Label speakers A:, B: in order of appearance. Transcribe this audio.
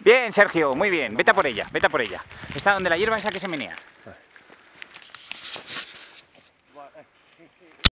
A: Bien, Sergio, muy bien. Vete a por ella, vete a por ella. Está donde la hierba esa que se menea.